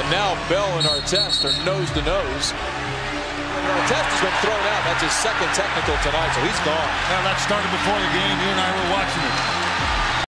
And now Bell and Artest are nose to nose. Artest has been thrown out. That's his second technical tonight, so he's gone. Now that started before the game. You and